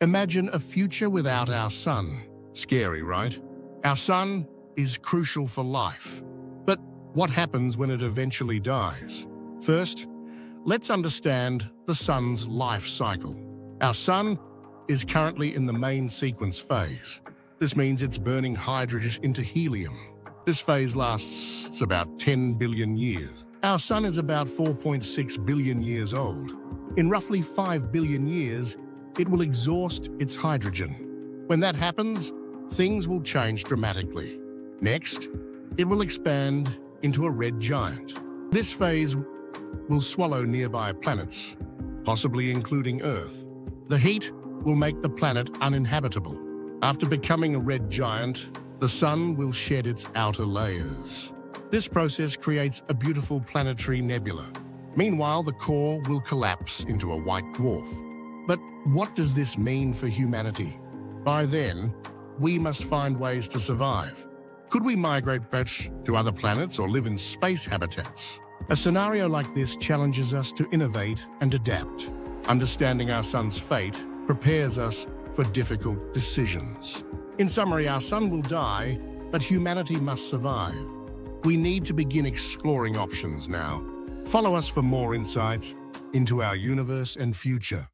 Imagine a future without our sun. Scary, right? Our sun is crucial for life. But what happens when it eventually dies? First, let's understand the sun's life cycle. Our sun is currently in the main sequence phase. This means it's burning hydrogen into helium. This phase lasts about 10 billion years. Our sun is about 4.6 billion years old. In roughly 5 billion years, it will exhaust its hydrogen. When that happens, things will change dramatically. Next, it will expand into a red giant. This phase will swallow nearby planets, possibly including Earth. The heat will make the planet uninhabitable. After becoming a red giant, the sun will shed its outer layers. This process creates a beautiful planetary nebula. Meanwhile, the core will collapse into a white dwarf. But what does this mean for humanity? By then, we must find ways to survive. Could we migrate back to other planets or live in space habitats? A scenario like this challenges us to innovate and adapt. Understanding our sun's fate prepares us for difficult decisions. In summary, our sun will die, but humanity must survive. We need to begin exploring options now. Follow us for more insights into our universe and future.